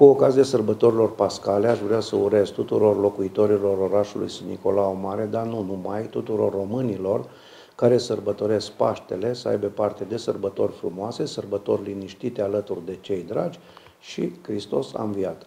Cu ocazia sărbătorilor pascale, aș vrea să urez tuturor locuitorilor orașului Sfânt Nicolau Mare, dar nu numai, tuturor românilor care sărbătoresc Paștele, să aibă parte de sărbători frumoase, sărbători liniștite alături de cei dragi și Hristos a înviat.